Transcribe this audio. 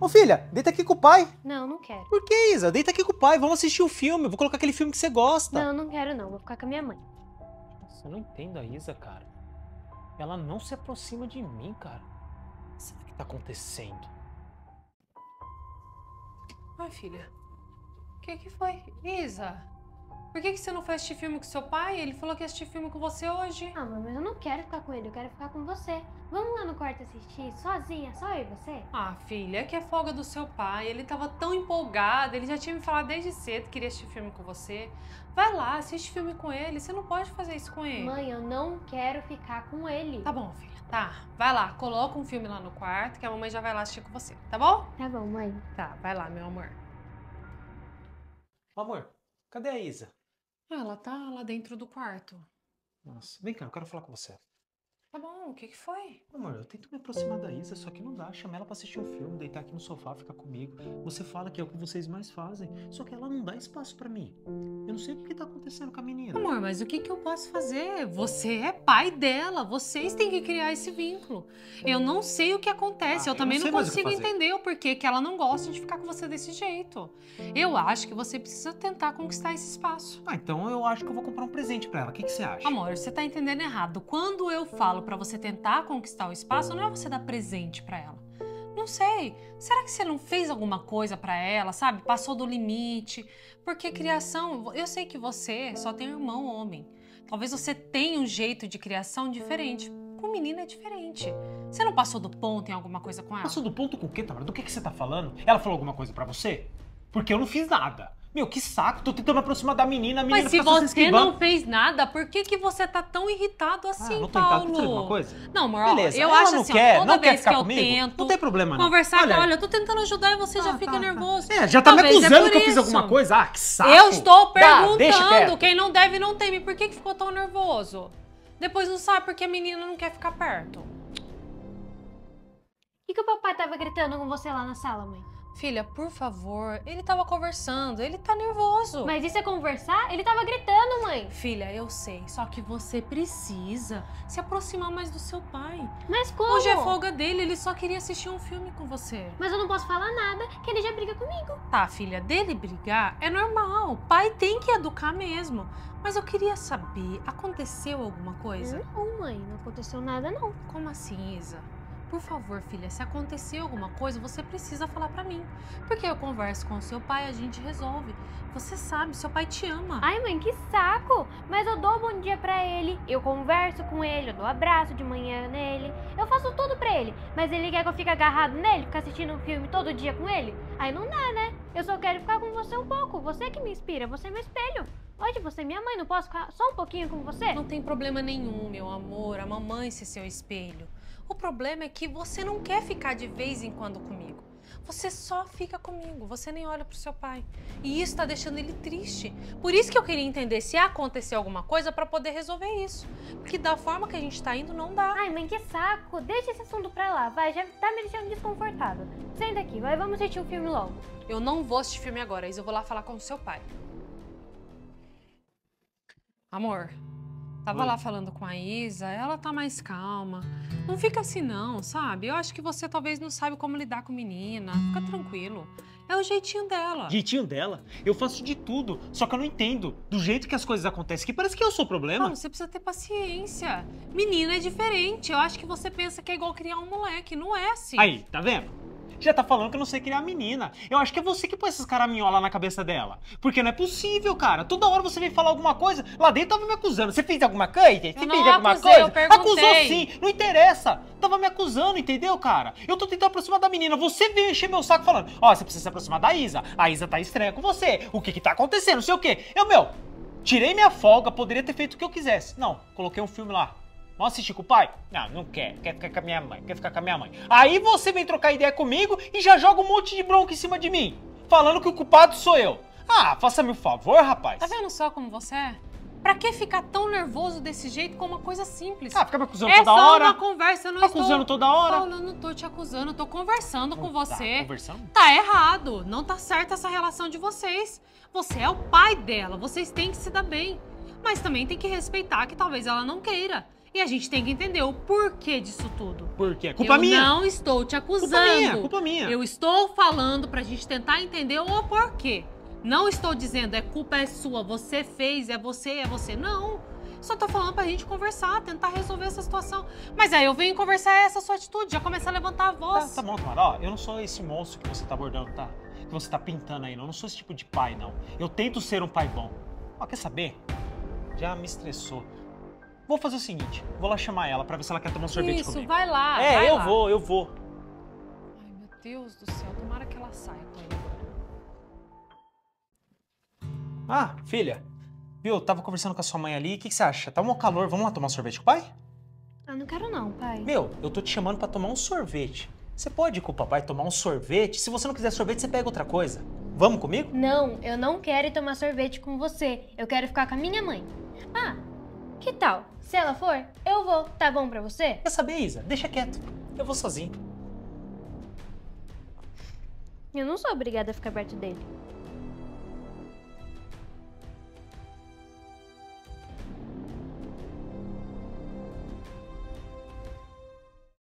Ô filha, deita aqui com o pai. Não, não quero. Por que, Isa? Deita aqui com o pai, vamos assistir o filme. Eu vou colocar aquele filme que você gosta. Não, não quero não. Vou ficar com a minha mãe. Nossa, eu não entendo a Isa, cara. Ela não se aproxima de mim, cara. O que será que tá acontecendo? Ai, filha. O que que foi? Isa, por que, que você não foi assistir filme com seu pai? Ele falou que ia assistir filme com você hoje. Ah, mãe, mas eu não quero ficar com ele. Eu quero ficar com você. Vamos lá no quarto assistir, sozinha, só eu e você? Ah, filha, é que é folga do seu pai. Ele tava tão empolgado, ele já tinha me falado desde cedo que queria assistir filme com você. Vai lá, assiste filme com ele. Você não pode fazer isso com ele. Mãe, eu não quero ficar com ele. Tá bom, filha. Tá. Vai lá, coloca um filme lá no quarto que a mamãe já vai lá assistir com você, tá bom? Tá bom, mãe. Tá, vai lá, meu amor. Amor, cadê a Isa? Ah, ela tá lá dentro do quarto. Nossa, vem cá, eu quero falar com você. Tá bom, o que que foi? Amor, eu tento me aproximar da Isa, só que não dá. Chamar ela pra assistir um filme, deitar aqui no sofá, ficar comigo. Você fala que é o que vocês mais fazem, só que ela não dá espaço pra mim. Eu não sei o que tá acontecendo com a menina. Amor, mas o que que eu posso fazer? Você é pai dela, vocês têm que criar esse vínculo. Eu não sei o que acontece, Ah, eu eu também não não, o que consigo fazer. entender o porquê que ela não gosta de ficar com você desse jeito. Eu acho que você precisa tentar conquistar esse espaço. Ah, então eu acho que eu vou comprar um presente pra ela. O que, que você acha? Amor, você tá entendendo errado. Quando eu falo pra você tentar conquistar o espaço, não é você dar presente pra ela. Não sei. Será que você não fez alguma coisa pra ela, sabe? Passou do limite? Porque criação, eu sei que você só tem um irmão homem. Talvez você tenha um jeito de criação diferente. Com menina é diferente. Você não passou do ponto em alguma coisa com ela? Passou do ponto com o quê, Tamara? Do que, que você tá falando? Ela falou alguma coisa pra você? Porque eu não fiz nada. Meu, que saco. Tô tentando me aproximar da menina, a menina Mas se você não fez nada, por que, que você tá tão irritado assim, ah, não tô irritado. Paulo? Quer saber de uma coisa? Não, amor, Beleza, eu ela acho não assim, ó, quer, toda não quer vez ficar que eu comigo? tento Não tem problema, não. conversar, Olha, olha, eu tô tentando ajudar e você já Tá, fica tá, tá. nervoso. É, já tá me Talvez é acusando por que eu fiz alguma coisa? Ah, que saco. Eu estou Tá, perguntando. quieto. Quem não deve não teme. Por que, que ficou tão nervoso? Depois não sabe porque a menina não quer ficar perto. O que, que o papai tava gritando com você lá na sala, mãe? Filha, por favor, ele tava conversando, ele tá nervoso. Mas isso é conversar? Ele tava gritando, mãe. Filha, eu sei, só que você precisa se aproximar mais do seu pai. Mas como? Hoje é folga dele, ele só queria assistir um filme com você. Mas eu não posso falar nada, que ele já briga comigo. Tá, filha, dele brigar é normal. O pai tem que educar mesmo. Mas eu queria saber, aconteceu alguma coisa? Não, mãe, não aconteceu nada, não. Como assim, Isa? Por favor, filha, se acontecer alguma coisa, você precisa falar pra mim. Porque eu converso com o seu pai, a gente resolve. Você sabe, seu pai te ama. Ai, mãe, que saco! Mas eu dou bom dia pra ele, eu converso com ele, eu dou abraço de manhã nele, eu faço tudo pra ele. Mas ele quer que eu fique agarrado nele, ficar assistindo um filme todo dia com ele? Aí não dá, né? Eu só quero ficar com você um pouco, você que me inspira, você é meu espelho. Hoje você é minha mãe, não posso ficar só um pouquinho com você? Não tem problema nenhum, meu amor, a mamãe ser seu espelho. O problema é que você não quer ficar de vez em quando comigo. Você só fica comigo, você nem olha pro seu pai. E isso tá deixando ele triste. Por isso que eu queria entender se acontecer alguma coisa pra poder resolver isso. Porque da forma que a gente tá indo, não dá. Ai, mãe, que saco! Deixa esse assunto pra lá, vai, já tá me deixando desconfortável. Senta aqui, vai, vamos assistir o filme logo. Eu não vou assistir filme agora, Isa, eu vou lá falar com o seu pai. Amor, tava Oi. lá falando com a Isa, ela tá mais calma. Não fica assim não, sabe? Eu acho que você talvez não sabe como lidar com menina. Fica tranquilo. É o jeitinho dela. Jeitinho dela, eu faço de tudo, só que eu não entendo do jeito que as coisas acontecem, que parece que eu sou o problema. Não, você precisa ter paciência. Menina é diferente. Eu acho que você pensa que é igual criar um moleque. Não é assim. Aí, tá vendo? Já tá falando que eu não sei criar menina. Eu acho que é você que põe essas caraminholas na cabeça dela. Porque não é possível, cara. Toda hora você vem falar alguma coisa, lá dentro tava me acusando. Você fez alguma coisa? Você Eu fez alguma acusei, coisa? eu perguntei. Acusou sim, não interessa. Tava me acusando, entendeu, cara? Eu tô tentando aproximar da menina. Você veio encher meu saco falando: Ó, você precisa se aproximar da Isa. A Isa tá estranha com você. O que que tá acontecendo? Não sei o quê. Eu, meu, tirei minha folga, poderia ter feito o que eu quisesse. Não, coloquei um filme lá. Vamos assistir com o pai? Não, não quer. Quer ficar com a minha mãe. Quer ficar com a minha mãe. Aí você vem trocar ideia comigo e já joga um monte de bronca em cima de mim. Falando que o culpado sou eu. Ah, faça-me um favor, rapaz. Tá vendo só como você é? Pra que ficar tão nervoso desse jeito com uma coisa simples? Ah, fica me acusando é toda só hora. uma conversa, eu não Tá estou... acusando toda hora. Paulo, eu não tô te acusando, eu tô conversando com Tá você. conversando? Tá errado, não tá certa essa relação de vocês. Você é o pai dela, vocês têm que se dar bem. Mas também tem que respeitar que talvez ela não queira. E a gente tem que entender o porquê disso tudo. Por quê? Culpa eu minha. não estou te Culpa acusando. minha, culpa minha. Eu estou falando pra gente tentar entender o porquê. Não estou dizendo é culpa é sua, você fez, é você, é você. Não. Só tô falando pra gente conversar, tentar resolver essa situação. Mas aí eu venho conversar essa sua atitude, já começa a levantar a Tá, voz. tá bom, Tamara. Ó, eu não sou esse monstro que você tá abordando, tá? Que você tá pintando aí, não. Eu não sou esse tipo de pai, não. Eu tento ser um pai bom. Ó, quer saber? Já me estressou. Vou fazer o seguinte, vou lá chamar ela pra ver se ela quer tomar um sorvete Isso, comigo. vai lá. é, vai eu lá. vou, eu vou. Ai, meu Deus do céu, tomara que ela saia com ele agora. Ah, filha. Viu, eu tava conversando com a sua mãe ali. O que, que você acha? Tá um calor, vamos lá tomar um sorvete com o pai? Ah, não quero não, pai. Meu, eu tô te chamando pra tomar um sorvete. Você pode ir com o papai tomar um sorvete? Se você não quiser sorvete, você pega outra coisa. Vamos comigo? Não, eu não quero ir tomar sorvete com você. Eu quero ficar com a minha mãe. Ah, que tal? Se ela for, eu vou. Tá bom pra você? Quer saber, Isa? Deixa quieto. Eu vou sozinho. Eu não sou obrigada a ficar perto dele.